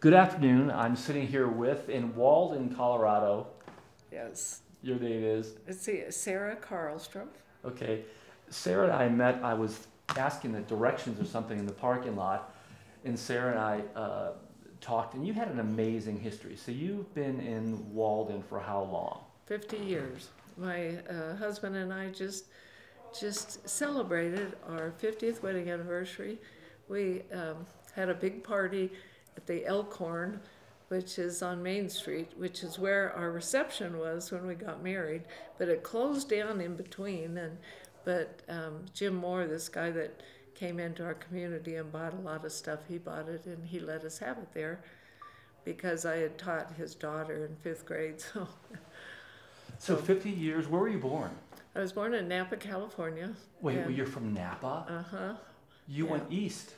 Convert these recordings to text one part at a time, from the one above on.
Good afternoon. I'm sitting here with in Walden, Colorado. Yes. Your name is? Let's Sarah Karlstrom. Okay. Sarah and I met, I was asking the directions or something in the parking lot, and Sarah and I uh, talked, and you had an amazing history. So you've been in Walden for how long? 50 years. My uh, husband and I just just celebrated our 50th wedding anniversary. We um, had a big party the Elkhorn, which is on Main Street, which is where our reception was when we got married. But it closed down in between. And but um, Jim Moore, this guy that came into our community and bought a lot of stuff, he bought it and he let us have it there because I had taught his daughter in fifth grade. So, so 50 years. Where were you born? I was born in Napa, California. Wait, well, you're from Napa? Uh huh. You yeah. went east.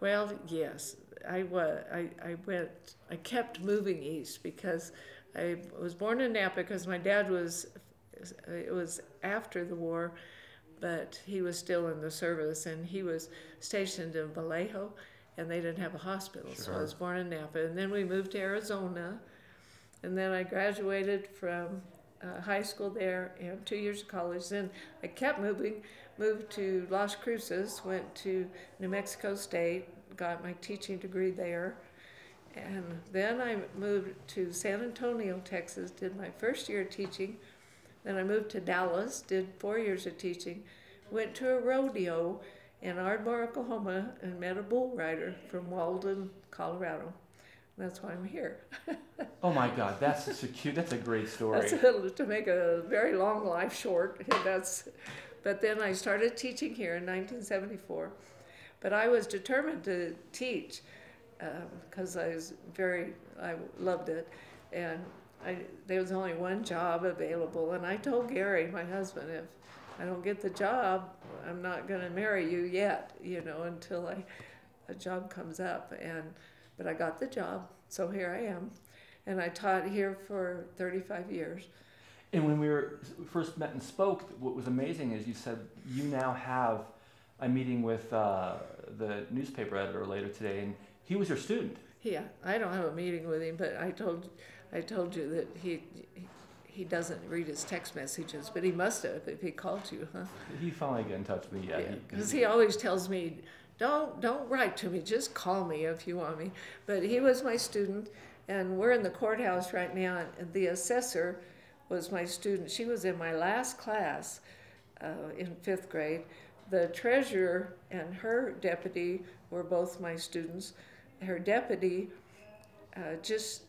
Well, yes. I, was, I, I went, I kept moving east because I was born in Napa because my dad was, it was after the war, but he was still in the service and he was stationed in Vallejo and they didn't have a hospital. Sure. So I was born in Napa. And then we moved to Arizona. And then I graduated from uh, high school there and two years of college. Then I kept moving, moved to Las Cruces, went to New Mexico State, got my teaching degree there. And then I moved to San Antonio, Texas, did my first year of teaching. Then I moved to Dallas, did four years of teaching, went to a rodeo in Ardmore, Oklahoma, and met a bull rider from Walden, Colorado. That's why I'm here. oh my God, that's a cute. That's a great story. That's a, to make a very long life short. That's, but then I started teaching here in 1974. But I was determined to teach because um, I was very, I loved it. And I, there was only one job available. And I told Gary, my husband, if I don't get the job, I'm not going to marry you yet, you know, until I, a job comes up. And, but I got the job, so here I am. And I taught here for 35 years. And when we were first met and spoke, what was amazing is you said you now have a meeting with uh, the newspaper editor later today, and he was your student. Yeah, I don't have a meeting with him, but I told, I told you that he, he doesn't read his text messages, but he must have if he called you, huh? He finally got in touch with me, yeah. Because he, he, he always tells me, don't don't write to me, just call me if you want me. But he was my student, and we're in the courthouse right now, and the assessor was my student. She was in my last class uh, in fifth grade, the treasurer and her deputy were both my students. Her deputy uh, just,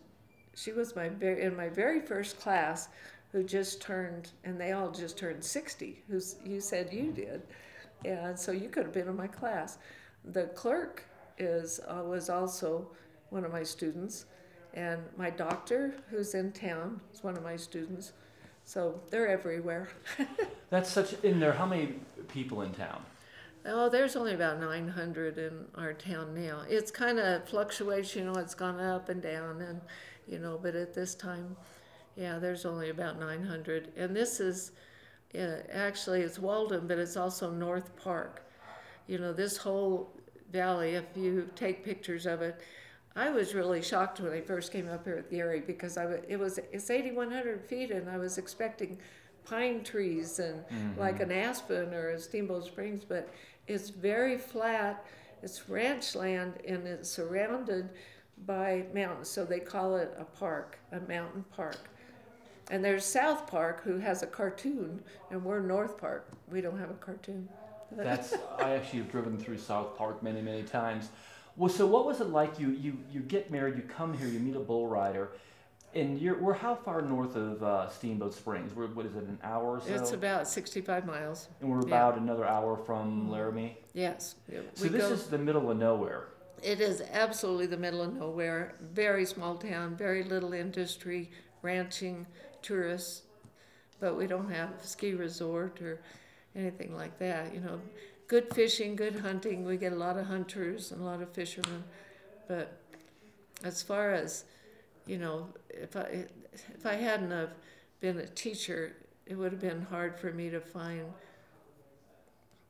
she was my very, in my very first class who just turned, and they all just turned 60, who's, you said you did. And so you could have been in my class. The clerk is, uh, was also one of my students. And my doctor, who's in town, is one of my students. So they're everywhere. That's such in there. How many people in town? Oh, there's only about 900 in our town now. It's kind of fluctuates, you know, it's gone up and down, and you know, but at this time, yeah, there's only about 900. And this is uh, actually it's Walden, but it's also North Park. You know, this whole valley, if you take pictures of it, I was really shocked when I first came up here with Gary because I it was it's 8,100 feet and I was expecting pine trees and mm-hmm. like an aspen or a Steamboat Springs, but it's very flat. It's ranch land and it's surrounded by mountains, so they call it a park, a mountain park. And there's South Park, who has a cartoon, and we're North Park. We don't have a cartoon. That's I actually have driven through South Park many, many times. Well, so what was it like? You you you get married, you come here, you meet a bull rider, and you're we're how far north of uh, Steamboat Springs? We're what is it, an hour or so? It's about sixty-five miles. And we're about yeah. another hour from mm-hmm. Laramie. Yes. So this go, is the middle of nowhere. It is absolutely the middle of nowhere. Very small town, very little industry, ranching, tourists, but we don't have ski resort or anything like that. You know, good fishing, good hunting. We get a lot of hunters and a lot of fishermen, but as far as you know, if I if I hadn't have been a teacher, it would have been hard for me to find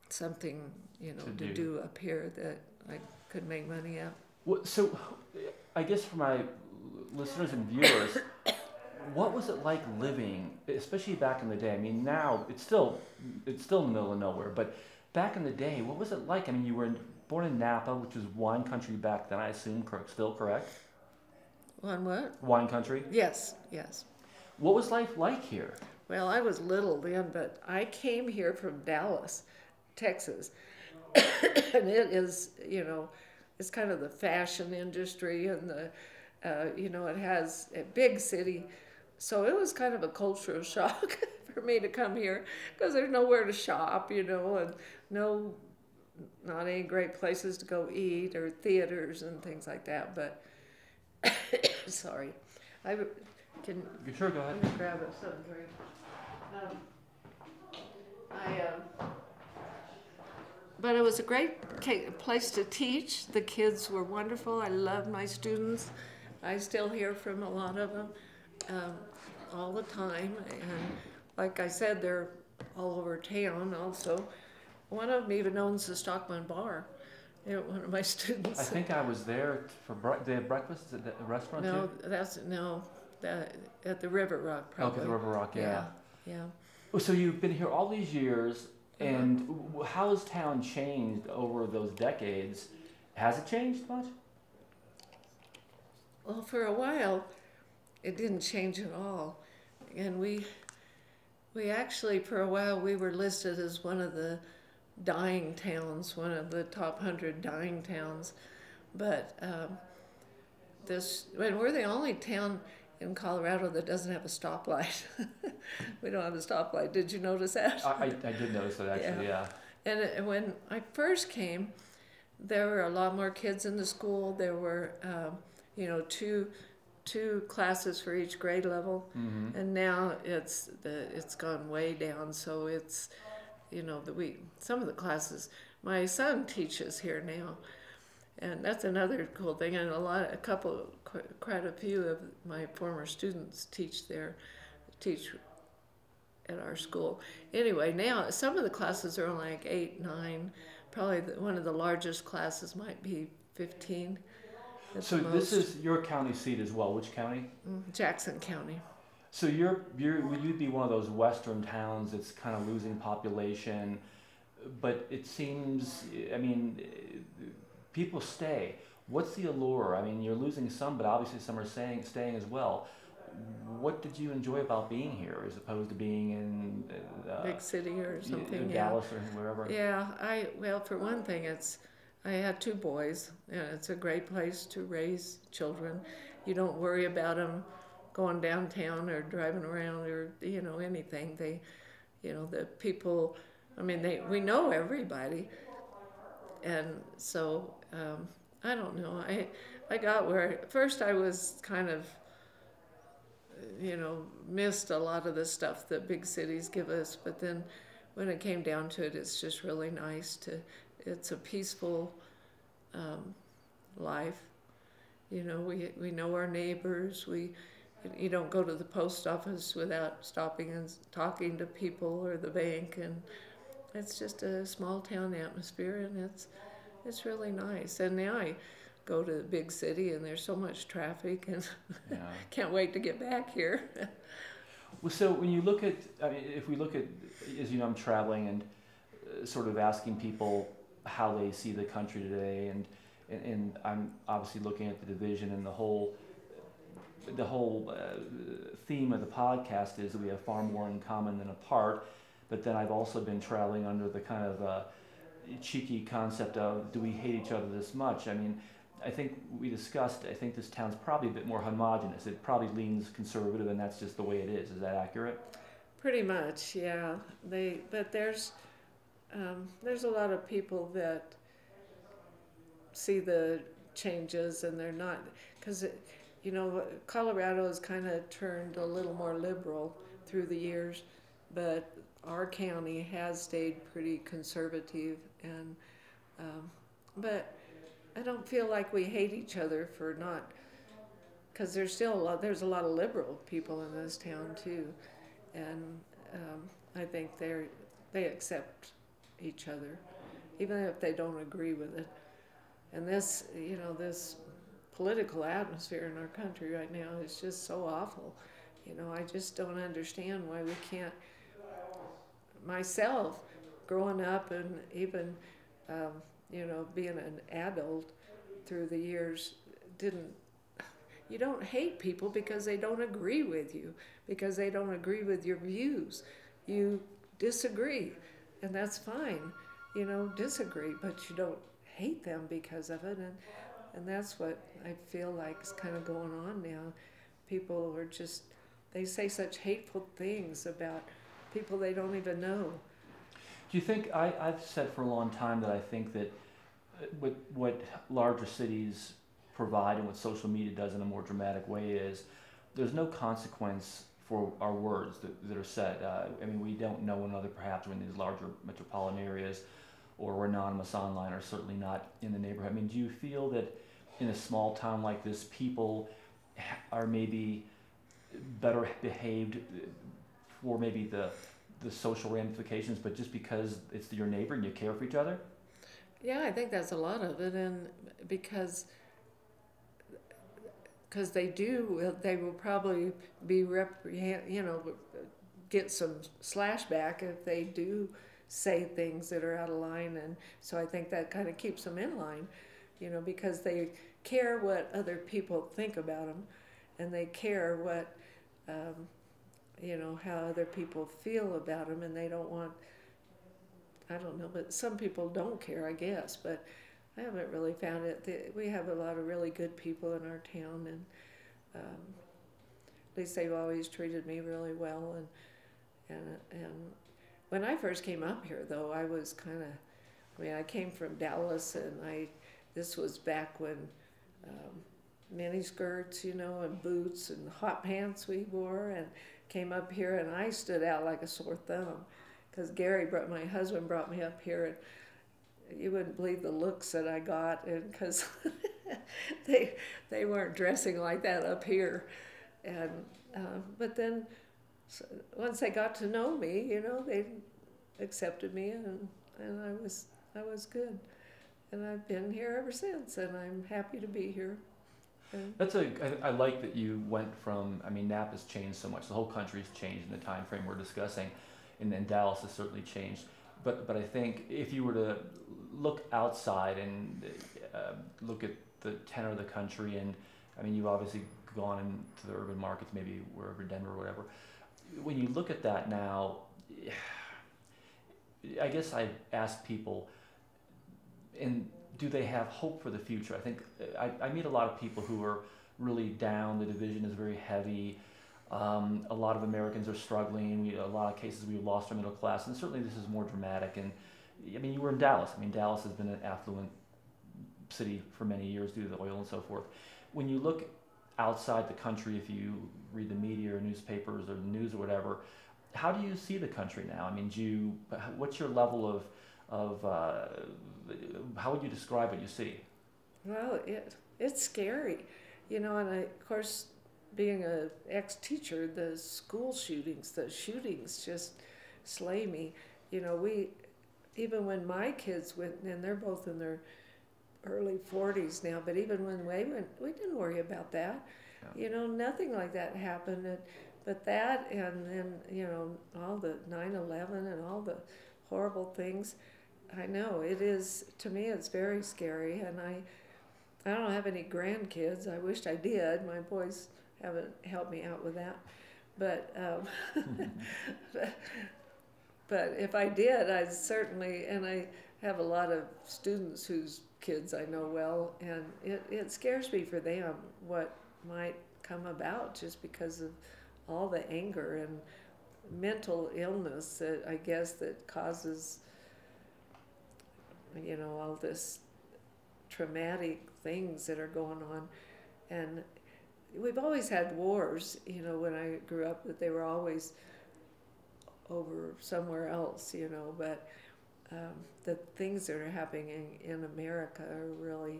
something you know to, to do. do. up here that I could make money at. Well, so I guess for my listeners and viewers, what was it like living, especially back in the day? I mean, now it's still it's still in the middle of nowhere, but back in the day, what was it like? I mean, you were born in Napa, which was wine country back then. I assume? Still correct? On what? Wine country. Yes, yes. What was life like here? Well, I was little then, but I came here from Dallas, Texas, and it is, you know, it's kind of the fashion industry and the, uh, you know, it has a big city, so it was kind of a cultural shock for me to come here because there's nowhere to shop, you know, and no, not any great places to go eat or theaters and things like that. But sorry, I can. You Sure, go ahead. Let me grab a something drink. Um, I, um, but it was a great place to teach. The kids were wonderful. I loved my students. I still hear from a lot of them um, all the time. And like I said, they're all over town also. One of them even owns the Stockman Bar. You know, one of my students. I think I was there for bre- they had breakfast at the restaurant no, too. that's no, that at the River Rock Oh, probably. at the River Rock, yeah. yeah, yeah. Oh, So you've been here all these years, Uh-huh. and how has town changed over those decades? Has it changed much? Well, for a while, it didn't change at all, and we we actually for a while we were listed as one of the dying towns, one of the top hundred dying towns, but um, this and we're the only town in Colorado that doesn't have a stoplight. we don't have a stoplight. Did you notice that? I, I, I did notice that actually, yeah. And it- when I first came, there were a lot more kids in the school. There were, um, you know, two two classes for each grade level, hmm and now it's the it's gone way down. So it's, you know, the we some of the classes. My son teaches here now, and that's another cool thing. And a lot, a couple, quite a few of my former students teach there, teach at our school. Anyway, now some of the classes are only like eight, nine. Probably the, one of the largest classes might be fifteen. So this is your county seat as well. Which county? Mm, Jackson County. So you're you're you'd be one of those western towns that's kind of losing population, but it seems I mean people stay. What's the allure? I mean, you're losing some, but obviously some are staying staying as well. What did you enjoy about being here as opposed to being in uh, Big city or something. Yeah. Dallas or wherever? Yeah, I well for one thing, it's I had two boys, and it's a great place to raise children. You don't worry about them going downtown or driving around or you know anything. They, you know, the people. I mean, they we know everybody, and so um, I don't know. I I got where first I was kind of you know, missed a lot of the stuff that big cities give us. But then when it came down to it, it's just really nice to, it's a peaceful um, life. You know, we, we know our neighbors. We, you don't go to the post office without stopping and talking to people or the bank. And it's just a small town atmosphere and it's, it's really nice. And now I go to the big city and there's so much traffic and Yeah. can't wait to get back here. Well, so when you look at, I mean, if we look at, as you know, I'm traveling and uh, sort of asking people how they see the country today, and, and and I'm obviously looking at the division and the whole, the whole uh, theme of the podcast is that we have far more in common than apart. But then I've also been traveling under the kind of uh, cheeky concept of do we hate each other this much? I mean, I think we discussed. I think this town's probably a bit more homogenous. It probably leans conservative, and that's just the way it is. Is that accurate? Pretty much, yeah. They, but there's, um, there's a lot of people that see the changes and they're not, because, you know, Colorado has kind of turned a little more liberal through the years, but our county has stayed pretty conservative and, um, but I don't feel like we hate each other for not, because there's still a lot, there's a lot of liberal people in this town too. And um, I think they're they accept each other, even if they don't agree with it. And this, you know, this political atmosphere in our country right now is just so awful. You know, I just don't understand why we can't. Myself, growing up and even, um, you know, being an adult through the years, didn't. You don't hate people because they don't agree with you, because they don't agree with your views. You disagree, and that's fine. You know, disagree, but you don't hate them because of it. And and that's what I feel like is kind of going on now. People are just, they say such hateful things about people they don't even know. Do you think, I, I've said for a long time that I think that uh, what, what larger cities provide and what social media does in a more dramatic way is there's no consequence for our words that, that are said. Uh, I mean, we don't know one another perhaps in these larger metropolitan areas or we're anonymous online or certainly not in the neighborhood. I mean, do you feel that in a small town like this, people are maybe better behaved for maybe the the social ramifications, but just because it's your neighbor and you care for each other? Yeah, I think that's a lot of it, and because because they do, they will probably be rep, you know, get some slash back if they do say things that are out of line, and so I think that kind of keeps them in line, you know, because they care what other people think about them, and they care what, um, you know, how other people feel about them, and they don't want. I don't know, but some people don't care, I guess. But I haven't really found it. We have a lot of really good people in our town, and um, at least they've always treated me really well. And and and when I first came up here, though, I was kind of. I mean, I came from Dallas, and I. This was back when um, mini skirts, you know, and boots and hot pants we wore, and came up here, and I stood out like a sore thumb, because Gary brought my husband brought me up here, and you wouldn't believe the looks that I got, and because they they weren't dressing like that up here, and uh, but then so once they got to know me, you know, they accepted me, and and I was I was good and I've been here ever since, and I'm happy to be here. And That's a. I, I like that you went from. I mean, Napa's changed so much. The whole country's changed in the time frame we're discussing, and then Dallas has certainly changed. But but I think if you were to look outside and uh, look at the tenor of the country, and I mean, you've obviously gone into the urban markets, maybe wherever Denver or whatever. When you look at that now, I guess I ask people and do they have hope for the future? I think I, I meet a lot of people who are really down. The division is very heavy. Um, a lot of Americans are struggling. We, a lot of cases we've lost our middle class, and certainly this is more dramatic. And I mean, you were in Dallas. I mean, Dallas has been an affluent city for many years due to the oil and so forth. When you look outside the country, if you read the media or newspapers or the news or whatever, how do you see the country now? I mean, do you, what's your level of of uh, how would you describe what you see? Well, it it's scary, you know, and I, of course, being a ex teacher, the school shootings, the shootings just slay me. You know, we even when my kids went, and they're both in their early 40s now, but even when we went, we didn't worry about that. Yeah. You know, nothing like that happened. And, but that, and then, you know, all the 9 11 and all the horrible things, I know it is. To me, it's very scary, and I, I don't have any grandkids. I wished I did. My boys haven't helped me out with that, but, um, but, if I did, I certainly. And I have a lot of students whose kids I know well, and it, it scares me for them what might come about just because of all the anger and mental illness that I guess that causes you know, all this traumatic things that are going on. And we've always had wars, you know, when I grew up, that they were always over somewhere else, you know, but um, the things that are happening in, in America are really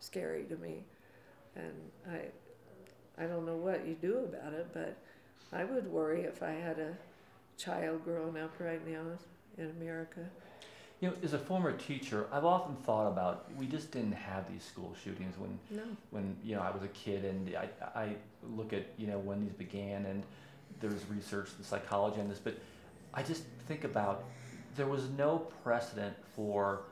scary to me. And I, I don't know what you do about it, but I would worry if I had a child growing up right now in America. You know, as a former teacher, I've often thought about we just didn't have these school shootings when No. when you know I was a kid, and I I look at you know when these began, and there's research and psychology on this, but I just think about there was no precedent for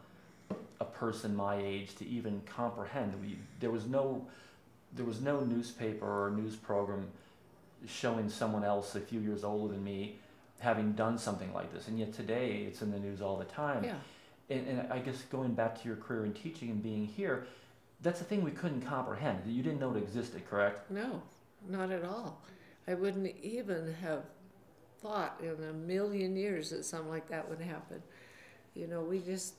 a person my age to even comprehend. We there was no there was no newspaper or news program showing someone else a few years older than me having done something like this, and yet today it's in the news all the time. Yeah. And, and I guess going back to your career in teaching and being here, that's the thing we couldn't comprehend. You didn't know it existed, correct? No, not at all. I wouldn't even have thought in a million years that something like that would happen. You know, we just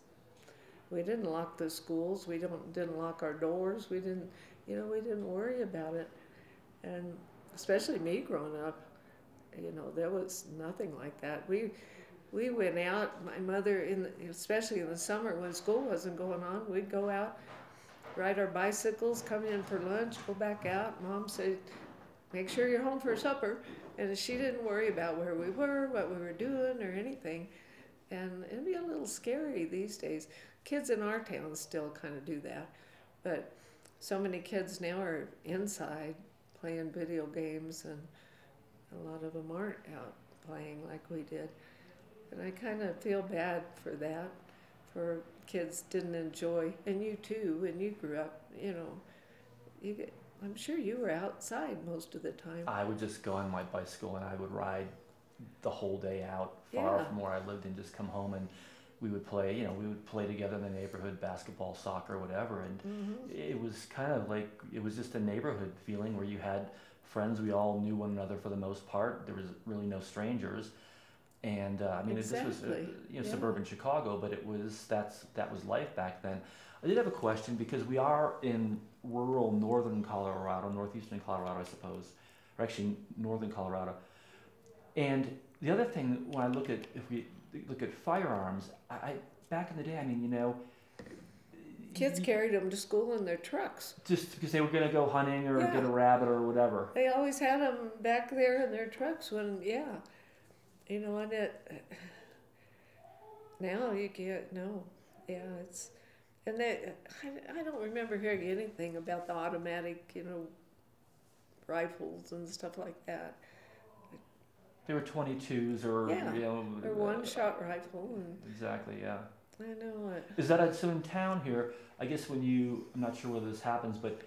we didn't lock the schools. We don't didn't lock our doors. We didn't, you know, we didn't worry about it. And especially me growing up, you know, there was nothing like that. We we went out. My mother, in especially in the summer when school wasn't going on, we'd go out, ride our bicycles, come in for lunch, go back out. Mom said, "Make sure you're home for supper," and she didn't worry about where we were, what we were doing, or anything. And it'd be a little scary these days. Kids in our town still kind of do that, but so many kids now are inside playing video games, and a lot of them aren't out playing like we did. And I kind of feel bad for that, for kids didn't enjoy, and you too, when you grew up, you know, you get, I'm sure you were outside most of the time. I would just go on my bicycle and I would ride the whole day out far Yeah. from where I lived and just come home and we would play, you know, we would play together in the neighborhood, basketball, soccer, whatever. And hmm it was kind of like, it was just a neighborhood feeling where you had friends, we all knew one another for the most part. There was really no strangers. And uh, I mean, this was uh, you know Yeah. suburban Chicago, but it was that's that was life back then. I did have a question because we are in rural northern Colorado, northeastern Colorado, I suppose, or actually northern Colorado. And the other thing, when I look at if we look at firearms, I, I back in the day, I mean, you know, Kids carried them to school in their trucks. just because they were going to go hunting or Yeah. get a rabbit or whatever. They always had them back there in their trucks when, yeah, you know, and it. Now you can't. No, yeah, it's, and they. I, I don't remember hearing anything about the automatic, you know, rifles and stuff like that, They were 22s or Yeah, you know, or uh, one shot rifle, and Exactly, yeah. I know it. Is that so in town here? I guess when you, I'm not sure whether this happens, but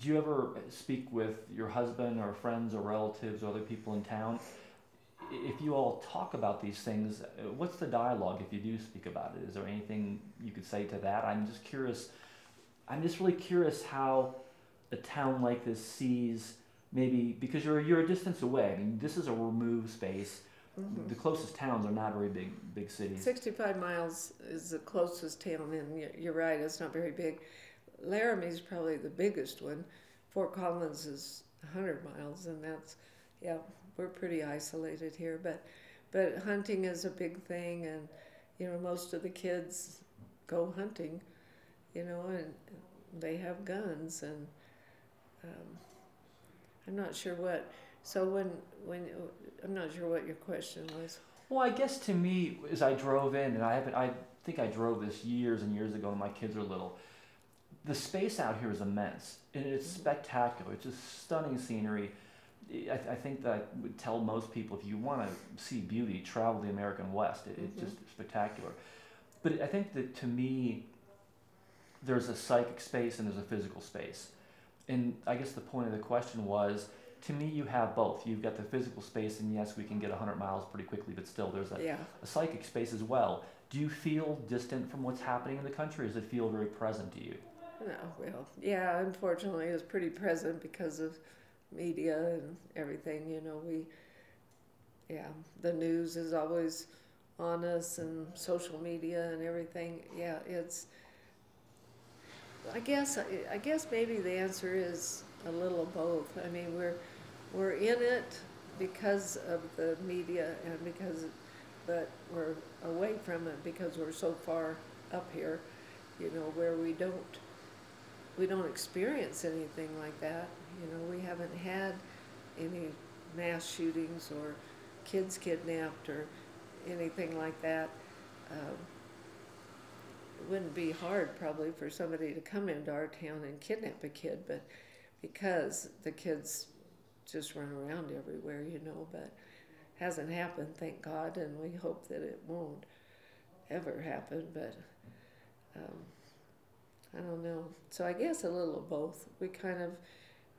do you ever speak with your husband or friends or relatives or other people in town? If you all talk about these things, uh, what's the dialogue if you do speak about it? Is there anything you could say to that? I'm just curious. I'm just really curious how a town like this sees maybe because you're you're a distance away. I mean, this is a removed space. Mhm. The closest towns are not very big big cities. 65 miles is the closest town, and you're right, it's not very big. Laramie's probably the biggest one. Fort Collins is 100 miles, and that's, yeah, we're pretty isolated here. But, but hunting is a big thing, and, you know, most of the kids go hunting, you know, and they have guns, and um, I'm not sure what. So when, when, I'm not sure what your question was. Well, I guess to me, as I drove in, and I haven't, I think I drove this years and years ago when my kids were little. The space out here is immense, and it's Mhm. spectacular. It's just stunning scenery. I, I think that I would tell most people if you want to see beauty, travel the American West. It, It's Mhm. just spectacular. But I think that to me, there's a psychic space and there's a physical space. And I guess the point of the question was to me, you have both. You've got the physical space, and yes, we can get 100 miles pretty quickly, but still, there's a, Yeah. a psychic space as well. Do you feel distant from what's happening in the country, or does it feel very present to you? No, well, yeah, unfortunately, it's pretty present because of media and everything. You know, we, yeah, the news is always on us and social media and everything. Yeah, it's. I guess I guess maybe the answer is a little of both. I mean, we're we're in it because of the media and because, but we're away from it because we're so far up here. You know, where we don't we don't experience anything like that. You know, we haven't had any mass shootings or kids kidnapped or anything like that. Um, it wouldn't be hard probably for somebody to come into our town and kidnap a kid, but because the kids just run around everywhere, you know, but hasn't happened, thank God, and we hope that it won't ever happen, but um, I don't know. So I guess a little of both. We kind of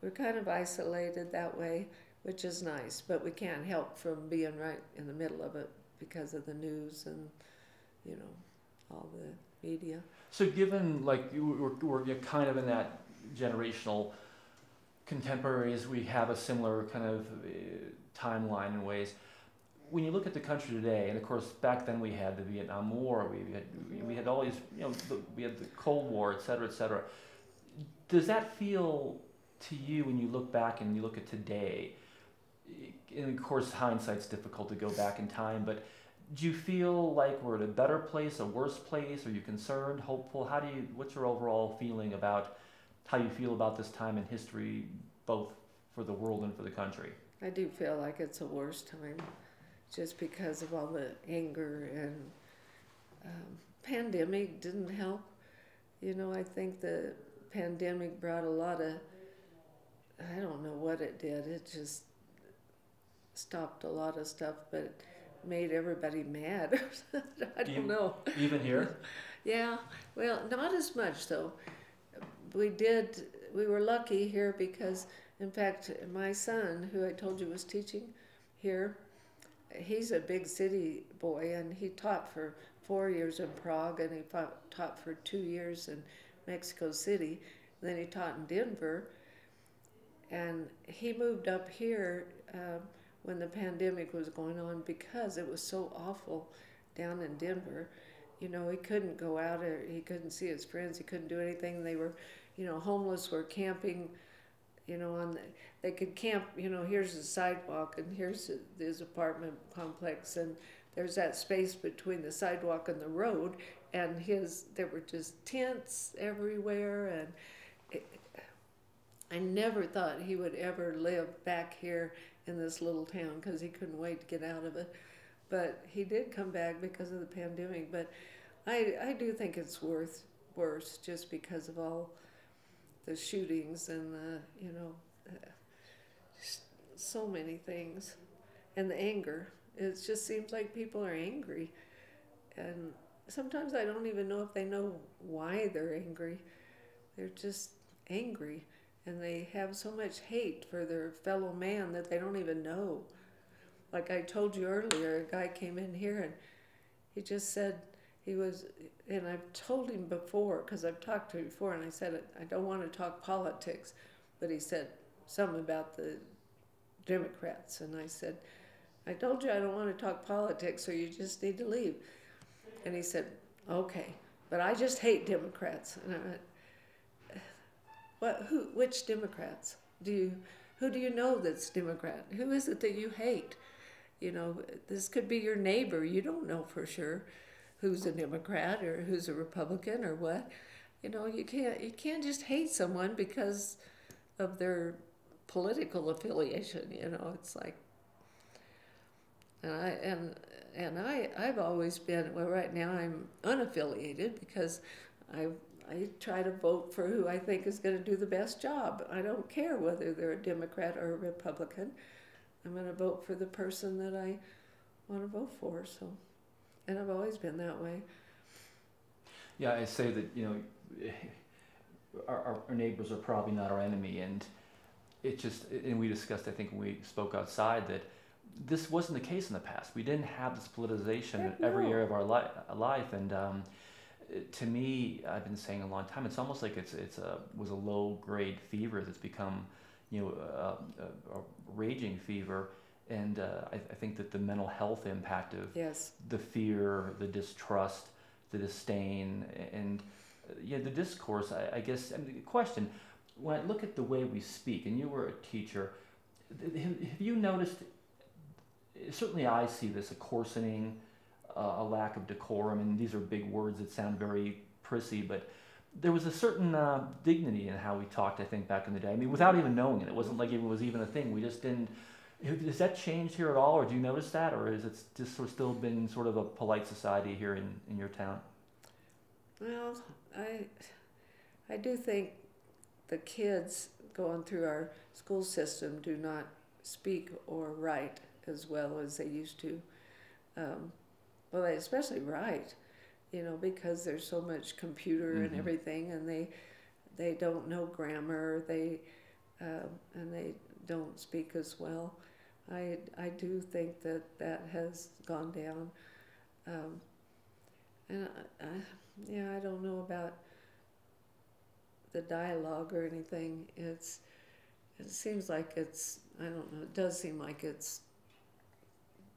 we're kind of isolated that way, which is nice, but we can't help from being right in the middle of it because of the news and you know all the media. So given like you we're, we're kind of in that generational contemporaries, we have a similar kind of uh, timeline in ways. When you look at the country today, and of course back then we had the Vietnam War, we had we had all these, you know, the, we had the Cold War, et cetera, et cetera. Does that feel to you when you look back and you look at today? And of course, hindsight's difficult to go back in time, but do you feel like we're in a better place, a worse place? Are you concerned, hopeful? How do you? What's your overall feeling about how you feel about this time in history, both for the world and for the country? I do feel like it's a worse time, just because of all the anger and um, pandemic didn't help. You know, I think the pandemic brought a lot of. I don't know what it did. It just stopped a lot of stuff, but made everybody mad. I don't know. Even here? yeah. Well, not as much though. We did. We were lucky here because, in fact, my son, who I told you was teaching here, he's a big city boy, and he taught for four years in Prague, and he taught for two years in Mexico City. Then he taught in Denver, and he moved up here. Uh, when the pandemic was going on because it was so awful down in Denver. You know, he couldn't go out or he couldn't see his friends. He couldn't do anything. They were, you know, homeless were camping, you know, on the, they could camp, you know, here's the sidewalk and here's his apartment complex and there's that space between the sidewalk and the road and his there were just tents everywhere and it, I never thought he would ever live back here in this little town because he couldn't wait to get out of it. But he did come back because of the pandemic. But I, I do think it's worth worse just because of all the shootings and the, you know, so many things. And the anger. It just seems like people are angry. And sometimes I don't even know if they know why they're angry. They're just angry and they have so much hate for their fellow man that they don't even know. Like I told you earlier, a guy came in here and he just said he was, and I've told him before because I've talked to him before, and I said I don't want to talk politics, but he said something about the Democrats, and I said, I told you I don't want to talk politics, so you just need to leave. And he said, okay, but I just hate Democrats. And I went, what, who, which Democrats do you, who do you know that's Democrat? Who is it that you hate? You know, this could be your neighbor. You don't know for sure who's a Democrat or who's a Republican or what. You know, you can't you can't just hate someone because of their political affiliation. You know, it's like, and I and and I I've always been well. Right now, I'm unaffiliated because I I try to vote for who I think is going to do the best job. I don't care whether they're a Democrat or a Republican. I'm going to vote for the person that I want to vote for. So, and I've always been that way. Yeah, I say that you know, our, our neighbors are probably not our enemy, and it just and we discussed I think when we spoke outside that this wasn't the case in the past. We didn't have this politicization in every area of our li- life, and um, to me, I've been saying a long time. It's almost like it's it's a was a low grade fever that's become, you know, a, a, a raging fever, and uh, I, I, think that the mental health impact of yes. the fear, the distrust, the disdain, and uh, yeah, the discourse. I, I guess. I mean, the question: When I look at the way we speak, and you were a teacher, have you noticed? Certainly, I see this a coarsening uh, a lack of decorum, and these are big words that sound very prissy, but there was a certain uh, dignity in how we talked, I think, back in the day. I mean, without even knowing it. It wasn't like it was even a thing. We just didn't. Has that changed here at all, or do you notice that, or is it just sort of still been sort of a polite society here in, in your town? Well, I, I do think the kids going through our school system do not speak or write as well as they used to. Um, well, they especially write, you know, because there's so much computer mm-hmm. and everything, and they they don't know grammar. They uh, and they don't speak as well. I I do think that that has gone down, um, and I, I, yeah, I don't know about the dialogue or anything. It's it seems like it's I don't know. It does seem like it's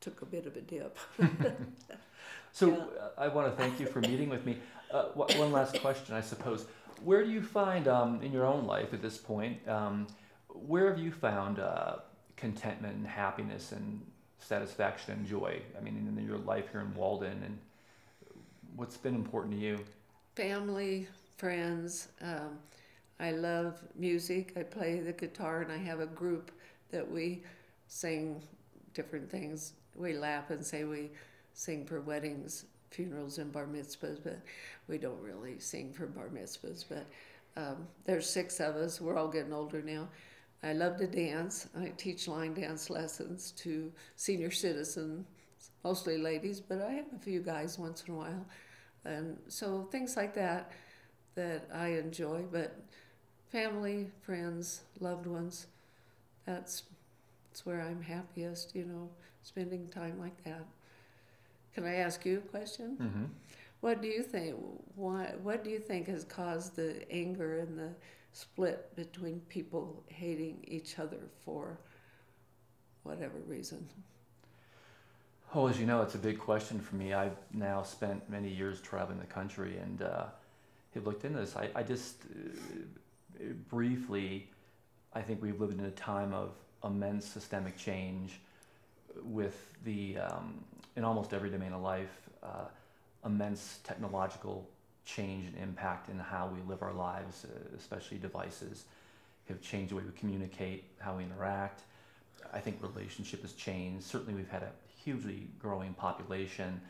took a bit of a dip. so yeah. Uh, I want to thank you for meeting with me. Uh, one last question, I suppose. Where do you find um, in your own life at this point? Um, where have you found uh, contentment and happiness and satisfaction and joy? I mean, in your life here in Walden, and what's been important to you? Family, friends. Um, I love music. I play the guitar, and I have a group that we sing different things. We laugh and say we sing for weddings, funerals, and bar mitzvahs, but we don't really sing for bar mitzvahs. But um, there's six of us. We're all getting older now. I love to dance. I teach line dance lessons to senior citizens, mostly ladies, but I have a few guys once in a while. And so things like that that I enjoy, but family, friends, loved ones, that's that's where I'm happiest, you know, spending time like that. Can I ask you a question? Mm-hmm. What do you think? Why? What do you think has caused the anger and the split between people hating each other for whatever reason? Oh, as you know, it's a big question for me. I've now spent many years traveling the country and uh, have looked into this. I, I just uh, briefly, I think we've lived in a time of immense systemic change with the, um, in almost every domain of life, uh, immense technological change and impact in how we live our lives, uh, especially devices have changed the way we communicate, how we interact. I think relationship has changed. Certainly, we've had a hugely growing population,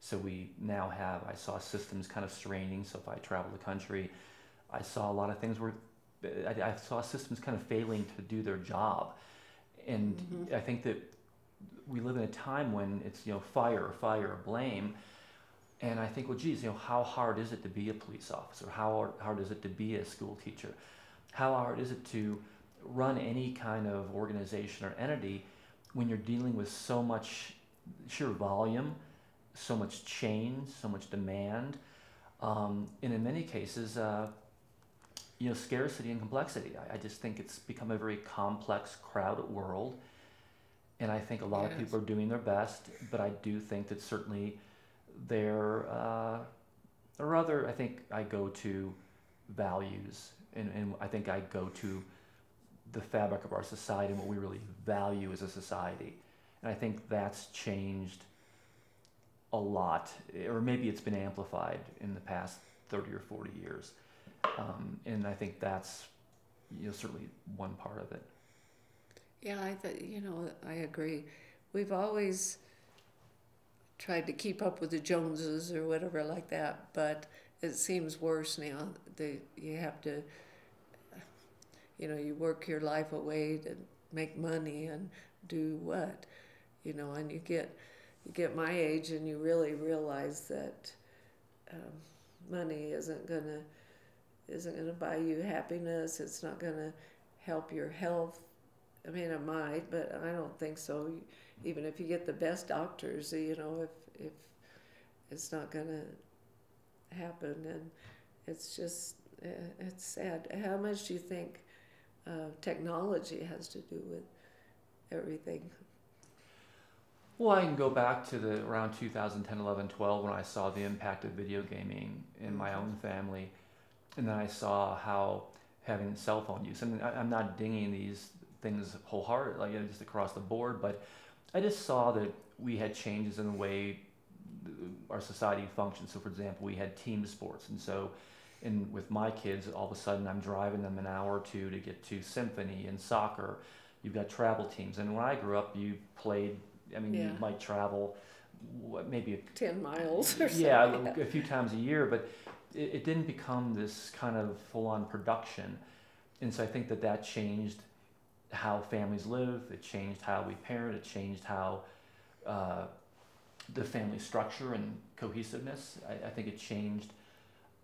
so we now have. I saw systems kind of straining. So if I travel the country, I saw a lot of things where I, I saw systems kind of failing to do their job, and mm-hmm. I think that we live in a time when it's you know fire, fire, blame and I think, well, geez, you know, how hard is it to be a police officer? How hard is it to be a school teacher? How hard is it to run any kind of organization or entity when you're dealing with so much sheer volume, so much change, so much demand, um, and in many cases, uh, you know, scarcity and complexity. I, I, just think it's become a very complex, crowded world, and I think a lot yes. of people are doing their best, but I do think that certainly there uh, or other, I think I go to values, and, and I think I go to the fabric of our society and what we really value as a society. And I think that's changed a lot, or maybe it's been amplified in the past 30 or 40 years. Um, and I think that's you know, certainly one part of it. Yeah, I th- you know I agree. We've always tried to keep up with the Joneses or whatever like that, but it seems worse now. They, you have to, you know, you work your life away to make money and do what, you know, and you get, you get my age and you really realize that um, money isn't gonna, isn't gonna buy you happiness. It's not gonna help your health. I mean, it might, but I don't think so even if you get the best doctors, you know, if if it's not going to happen, and it's just eh, it's sad. How much do you think uh, technology has to do with everything? Well, I can go back to the around 2010, 11, 12 when I saw the impact of video gaming in my own family, and then I saw how having cell phone use. and I, am not dinging these things wholeheartedly, like you know, just across the board, but I just saw that we had changes in the way our society functions. So, for example, we had team sports, and so, and with my kids, all of a sudden I'm driving them an hour or two to get to symphony and soccer. You've got travel teams, and when I grew up, you played. I mean, yeah. you might travel, what maybe a, ten miles or yeah, a, a few times a year, but it, it didn't become this kind of full-on production, and so I think that that changed how families live. It changed how we parent. It changed how uh, the family structure and cohesiveness. I, I think it changed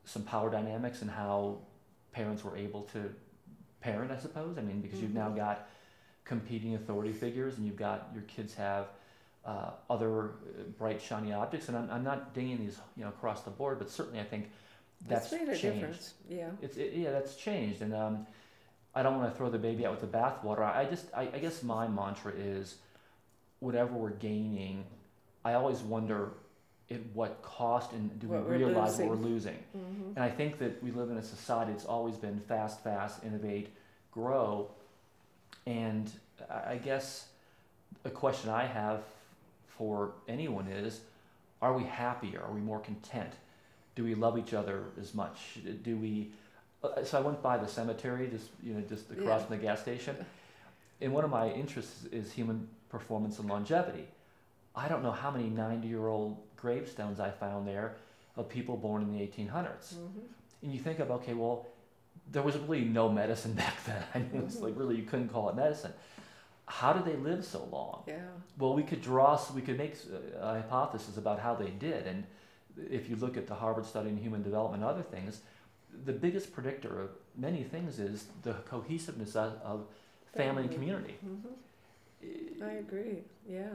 some power dynamics and how parents were able to parent. I suppose. I mean, because you've now Mhm. got competing authority figures, and you've got your kids have uh, other uh, bright shiny objects. And I'm, I'm not dinging these you know across the board, but certainly I think that's made a changed. difference, yeah. It's it, yeah, that's changed, and um, I don't want to throw the baby out with the bathwater. I just I, I guess my mantra is, whatever we're gaining, I always wonder at what cost and do What we we're realize what we're losing. hmm And I think that we live in a society that's always been fast, fast, innovate, grow, and I I guess a question I have for anyone is, are we happier? Are we more content? Do we love each other as much? Do we? Uh, So I went by the cemetery, just you know, just across Yeah. from the gas station, and one of my interests is human performance and longevity. I don't know how many ninety-year-old gravestones I found there of people born in the eighteen hundreds. Hmm and you think of okay well there was really no medicine back then. I mean it's like really you couldn't call it medicine. How did they live so long? Yeah, well we could draw we could make uh, a hypothesis about how they did. And if you look at the harvard study in human development and other things the biggest predictor of many things is the cohesiveness of, of family and Family. community hmm I agree, yeah.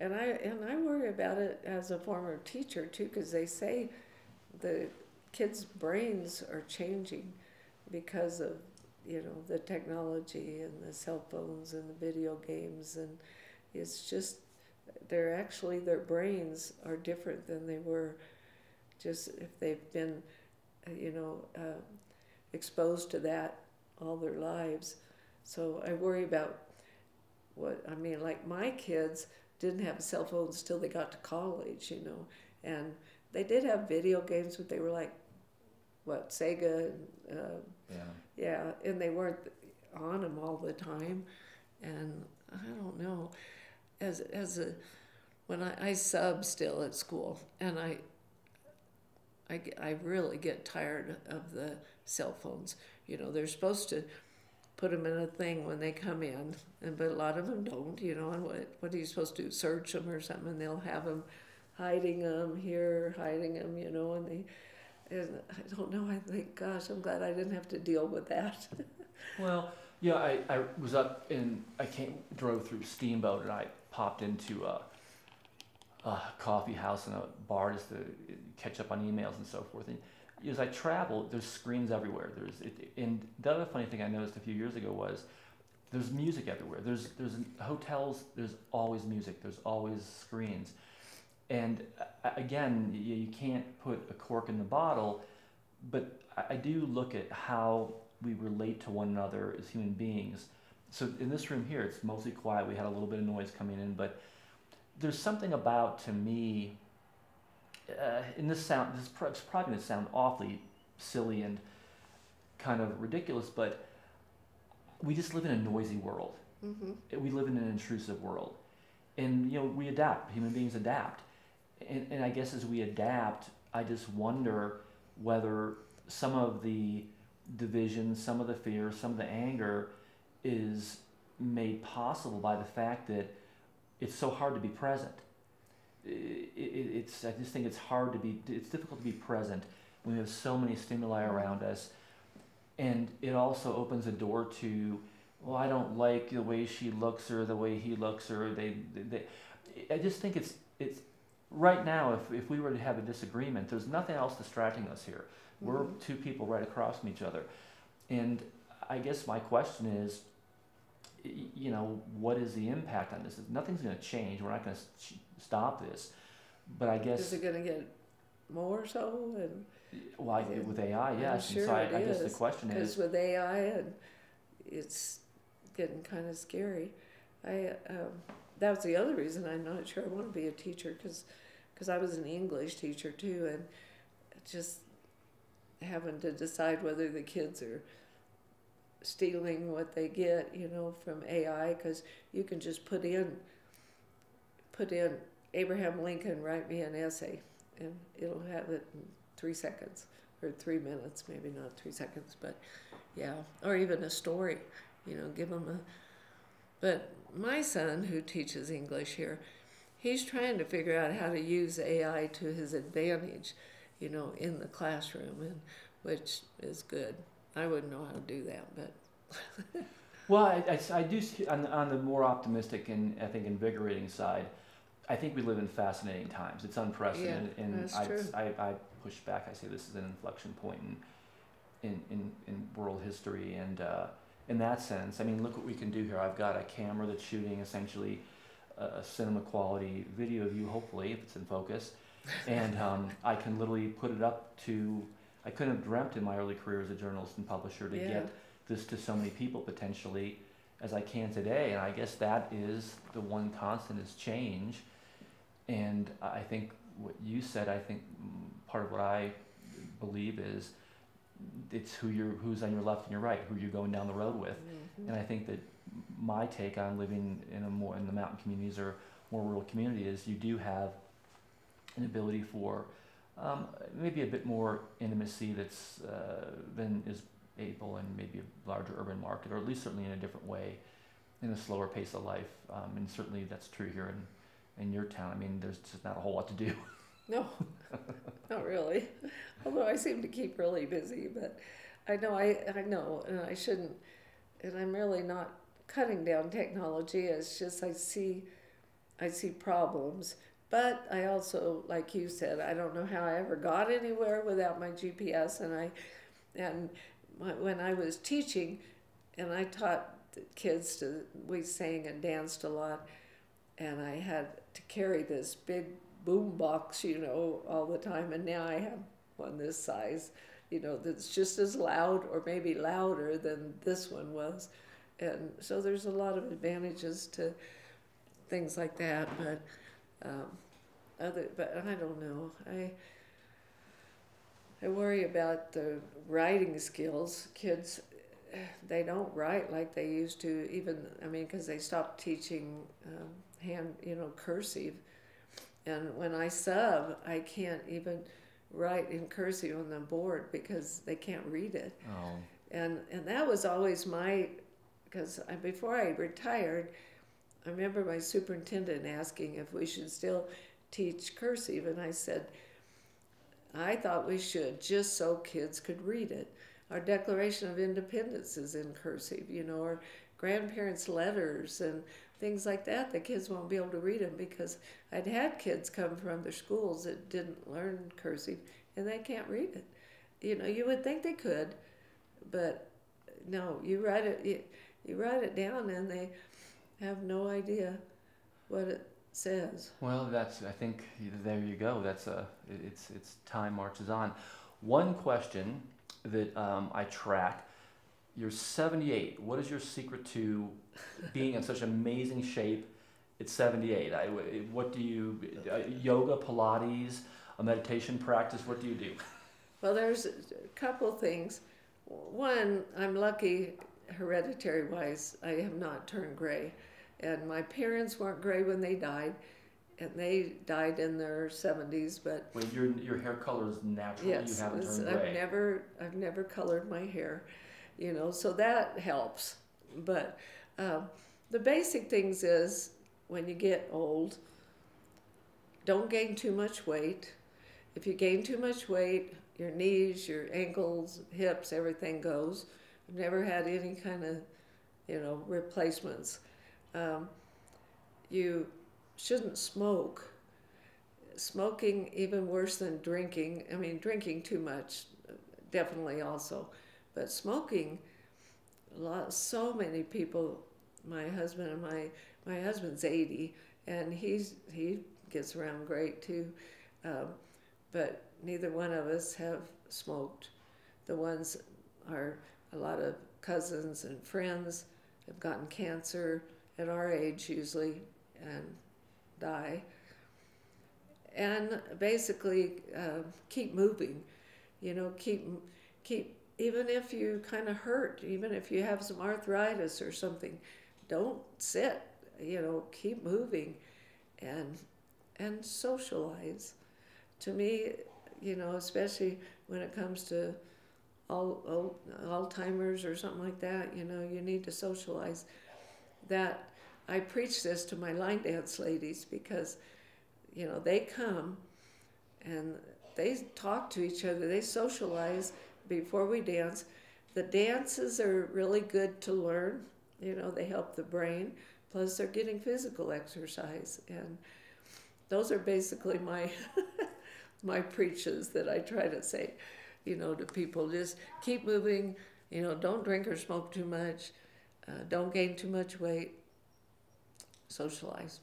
And I, and I worry about it as a former teacher too, because they say the kids' brains are changing because of, you know, the technology and the cell phones and the video games and it's just, they're actually, their brains are different than they were just if they've been, you know, uh, exposed to that all their lives. So I worry about what I mean. Like my kids didn't have cell phones till they got to college, you know, and they did have video games, but they were like, what Sega, and, uh, yeah yeah, and they weren't on them all the time, and I don't know, as as a when I, I sub still at school, and I, I I really get tired of the cell phones. You know, they're supposed to put them in a thing when they come in, and but a lot of them don't. You know, and what what are you supposed to do? Search them or something? And they'll have them hiding them here, hiding them. You know, and they. And I don't know. I think, gosh, I'm glad I didn't have to deal with that. Well, yeah, I, I was up and I came drove through Steamboat and I popped into a, a coffee house and a bar just to catch up on emails and so forth. And as I travel, there's screens everywhere. There's it, and the other funny thing I noticed a few years ago was there's music everywhere. There's there's hotels. There's always music. There's always screens. And uh, again, you, you can't put a cork in the bottle, but I, I do look at how we relate to one another as human beings. So in this room here, it's mostly quiet. We had a little bit of noise coming in, but there's something about to me. Uh, in this sound, this is probably going to sound awfully silly and kind of ridiculous, but we just live in a noisy world. mm-hmm. We live in an intrusive world, and you know we adapt. Human beings adapt, and, and I guess as we adapt, I just wonder whether some of the division, some of the fear, some of the anger is made possible by the fact that it's so hard to be present. I- I- it's I just think it's hard to be it's difficult to be present when we have so many stimuli around us, and it also opens a door to well I don't like the way she looks or the way he looks or they they. I just think it's it's right now if if we were to have a disagreement, there's nothing else distracting us here. We're Mhm. two people right across from each other. And I guess my question is, you know, what is the impact on this? Nothing's going to change. We're not going to stop this. But I guess. Is it going to get more so? And well, I, Yeah. with AI, yes. and sure so I, it I guess the is, question because is, with AI, and it's getting kind of scary. I um, that was the other reason I'm not sure I want to be a teacher because I was an English teacher too, and just having to decide whether the kids are stealing what they get, you know, from AI because you can just put in put in Abraham Lincoln write me an essay and it'll have it in three seconds or three minutes, maybe not three seconds, but yeah, or even a story, you know, give them a. But my son, who teaches English here, he's trying to figure out how to use AI to his advantage, you know, in the classroom, and which is good. I wouldn't know how to do that, but. well, I, I, I, do see on, on the more optimistic and I think invigorating side. I think we live in fascinating times. It's unprecedented, yeah, and I, I, I, push back. I say this is an inflection point in in, in, in world history, and uh, in that sense, I mean, look what we can do here. I've got a camera that's shooting essentially a cinema quality video of you, hopefully, if it's in focus, and um, I can literally put it up to. I couldn't have dreamt in my early career as a journalist and publisher to Yeah. get this to so many people potentially as I can today. And I guess that is the one constant is change. And I think what you said, I think part of what I believe is it's who you're, who's on your left and your right, who you're going down the road with. Mhm. And I think that my take on living in a more in the mountain communities or more rural community is you do have an ability for um, maybe a bit more intimacy that's uh, than is able in maybe a larger urban market, or at least certainly in a different way, in a slower pace of life. Um, and certainly that's true here in in your town. I mean, there's just not a whole lot to do. No, not really. Although I seem to keep really busy, but I know I, I know, and I shouldn't. And I'm really not cutting down technology. It's just I see, I see problems. But I also, like you said, I don't know how I ever got anywhere without my GPS. And I, and my, when I was teaching, and I taught kids to, we sang and danced a lot, and I had to carry this big boom box, you know, all the time. And now I have one this size, you know, that's just as loud or maybe louder than this one was. And so there's a lot of advantages to things like that. But um, other, but I don't know. I I worry about the writing skills. Kids, they don't write like they used to. Even I mean, because they stopped teaching um, hand, you know, cursive. And when I sub, I can't even write in cursive on the board because they can't read it. Oh. And and that was always my, because before I retired, I remember my superintendent asking if we should still teach cursive, and I said, I thought we should just so kids could read it. Our Declaration of Independence is in cursive, you know, or grandparents' letters and things like that. The kids won't be able to read them because I'd had kids come from other schools that didn't learn cursive and they can't read it. You know, you would think they could, but no, you write it, you, you write it down and they have no idea what it says. Well, that's. I think there you go. That's a. It's it's time marches on. One question that um, I track. You're 78. What is your secret to being in such amazing shape at 78? I, what do you uh, yoga, Pilates, a meditation practice? What do you do? Well, there's a couple things. One, I'm lucky hereditary wise, I have not turned gray. And my parents weren't gray when they died, and they died in their 70s. But Wait, your your hair color is natural. yes, you haven't turned I've never I've never colored my hair, you know, so that helps. But um, the basic things is when you get old, don't gain too much weight. If you gain too much weight, your knees, your ankles, hips, everything goes. I've never had any kind of, you know, replacements. Um, you shouldn't smoke. Smoking even worse than drinking. I mean, drinking too much, definitely also, but smoking. Lot, so many people. My husband and my my husband's eighty, and he's he gets around great too, um, but neither one of us have smoked. The ones are a lot of cousins and friends have gotten cancer at our age usually and die. And basically, uh, keep moving. You know, keep keep even if you kind of hurt, even if you have some arthritis or something, don't sit. You know, keep moving, and and socialize. To me, you know, especially when it comes to all, all Alzheimer's or something like that. You know, you need to socialize. That I preach this to my line dance ladies because, you know, they come and they talk to each other. They socialize before we dance. The dances are really good to learn. You know, they help the brain. Plus, they're getting physical exercise, and those are basically my my preaches that I try to say, you know, to people. Just keep moving. You know, don't drink or smoke too much. Uh, don't gain too much weight. Socialize.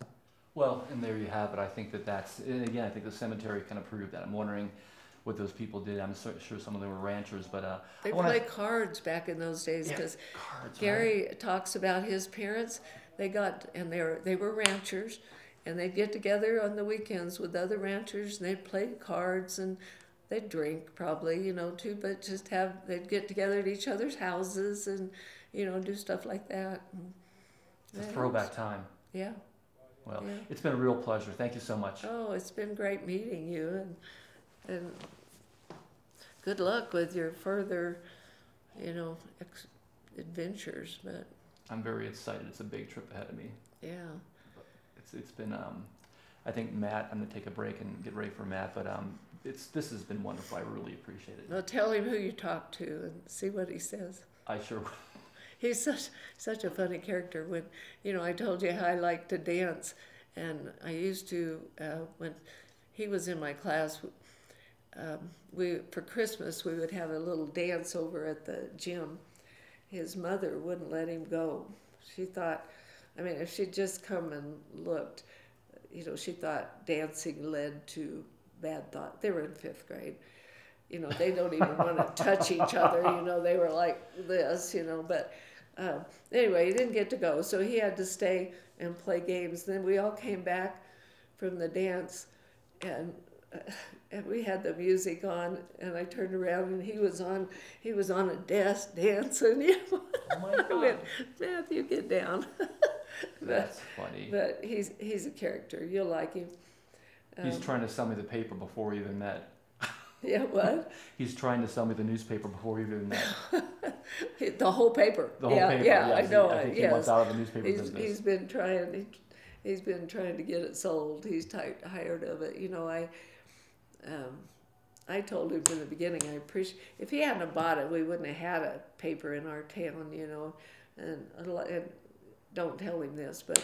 Well, and there you have it. I think that that's and again. I think the cemetery kind of proved that. I'm wondering what those people did. I'm so, sure some of them were ranchers, but uh, They wanna- played cards back in those days Yeah, because right? Gary talks about his parents. They got and they were they were ranchers, and they'd get together on the weekends with other ranchers and they'd play cards and they'd drink probably you know too, but just have they'd get together at each other's houses and you know do stuff like that. It's a throwback time. Yeah. Well, Yeah. it's been a real pleasure. Thank you so much. Oh, it's been great meeting you and and good luck with your further, you know, ex- adventures. But I'm very excited. It's a big trip ahead of me. yeah. It's it's been um, I think Matt. I'm gonna take a break and get ready for Matt, but um, it's this has been wonderful. I really appreciate it. Well, tell him who you talked to and see what he says. I sure. will. He's such such a funny character. When you know, I told you how I like to dance, and I used to uh, when he was in my class. Um, we for Christmas we would have a little dance over at the gym. His mother wouldn't let him go. She thought, I mean, if she'd just come and looked, you know, she thought dancing led to bad thought. They were in fifth grade. You know, they don't even want to touch each other. You know, they were like this. You know, but um, anyway, he didn't get to go, so he had to stay and play games. Then we all came back from the dance, and uh, and we had the music on, and I turned around and he was on he was on a desk dancing. You know, Oh my I went, God. Matthew, get down. but That's funny. but he's he's a character. You'll like him. He's Um, trying to sell me the paper before we even met. Yeah, what? He's trying to sell me the newspaper before we even met. The whole paper. The whole yeah, paper. yeah. I know I it. think he yes. wants out of the newspaper he's, business. he's been trying he, he's been trying to get it sold he's ti tired of it you know i um, i told him from the beginning i appreciate if he hadn't bought it we wouldn't have had a paper in our town you know and, a lot, and don't tell him this but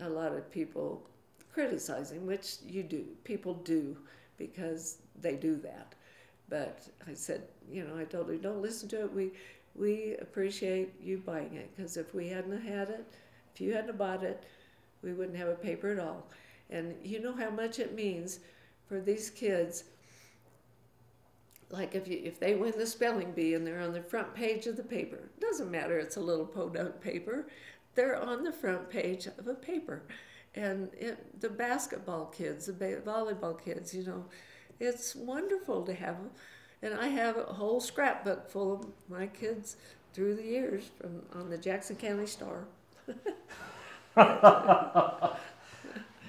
a lot of people criticize him which you do people do because they do that but i said you know i told him don't listen to it we we appreciate you buying it because if we hadn't had it, if you hadn't bought it, we wouldn't have a paper at all. And you know how much it means for these kids. Like if you if they win the spelling bee and they're on the front page of the paper, doesn't matter. It's a little podunk paper. They're on the front page of a paper, and it, the basketball kids, the ba- volleyball kids, you know, it's wonderful to have them. And I have a whole scrapbook full of my kids through the years from on the Jackson County Star.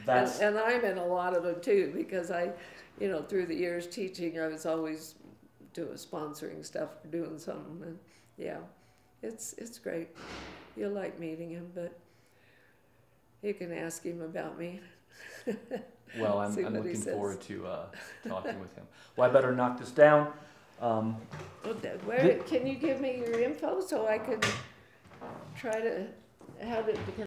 That's and, and I'm in a lot of them too because I, you know, through the years teaching, I was always doing sponsoring stuff or doing something, and yeah, it's it's great. You'll like meeting him, but you can ask him about me. well. I'm, I'm looking forward to uh, talking with him. Well, I better knock this down. Um, Where, can you give me your info so I can try to, how did, can